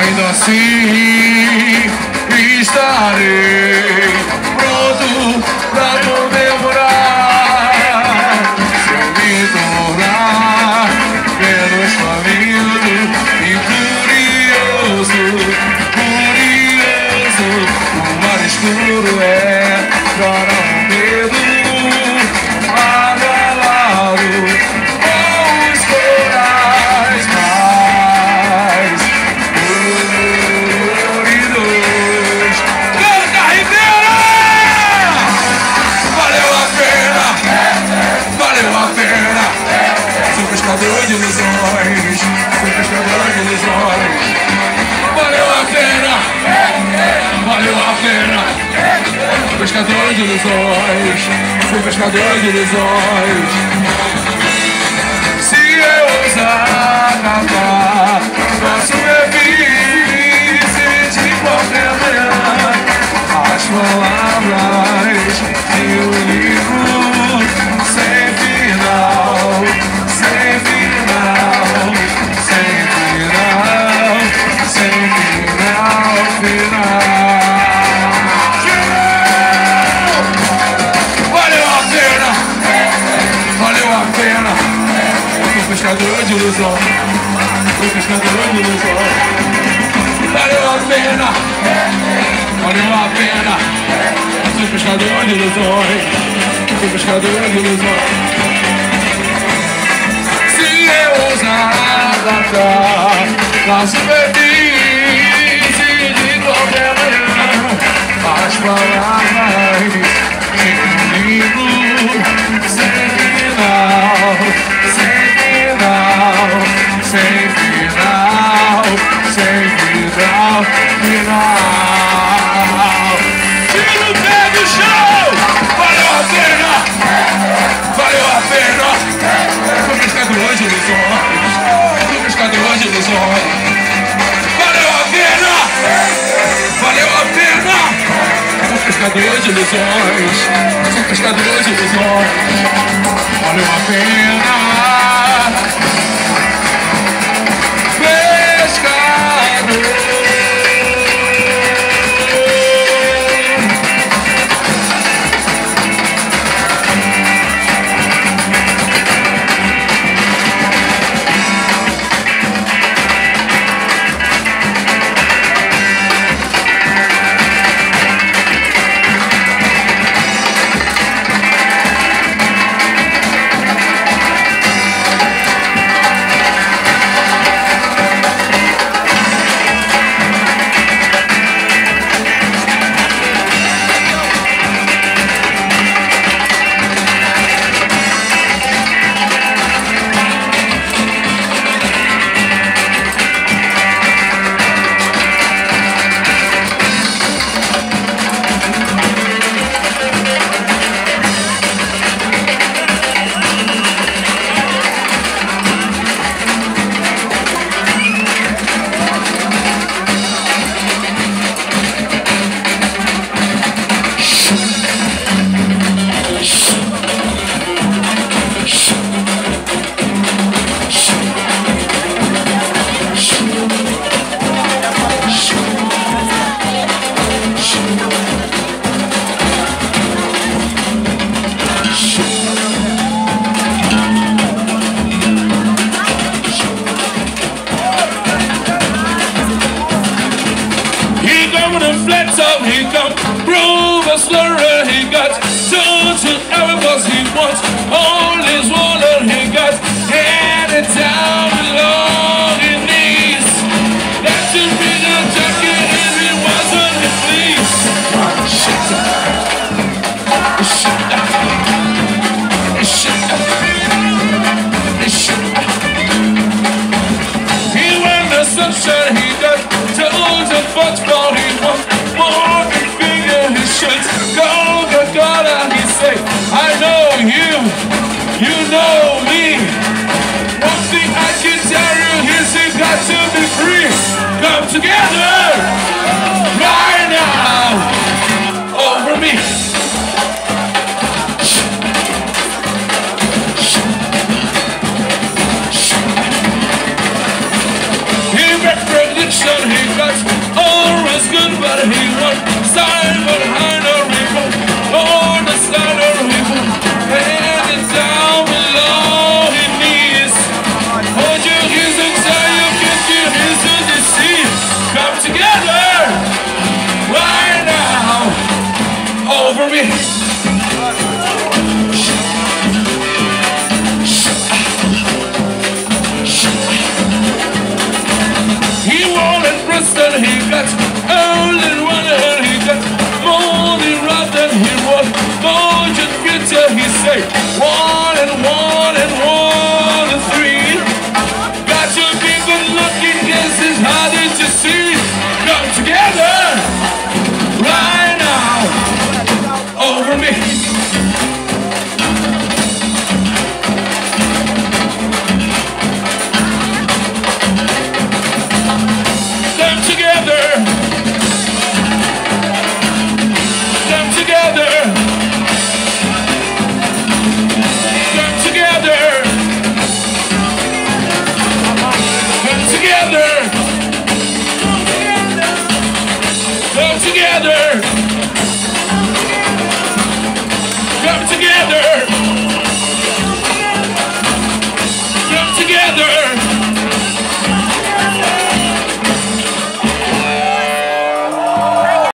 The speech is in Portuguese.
Ainda assim estarei pronto pra morrer. Pescador de ilusões. Valeu a pena! Valeu a pena! Pescador de ilusões, sou pescador de ilusões. Pescador de ilusão, sou pescador de ilusão. Valeu a pena, valeu a pena. Sou pescador de ilusões, sou pescador de ilusões. Se eu ousar adaptar na superfície de qualquer manhã, as palavras pescador de ilusões, sou pescador de ilusões. Valeu a pena! Pescador. Flat top, he come groove a slurrer, he got tons to every boss he wants. All his wallet he got handed down along. That jacket if it wasn't. He went the sunshine, he got toes and football, States. Say, one and one and one and three. Got to be good looking, guess it's harder to see. Come together right now over me.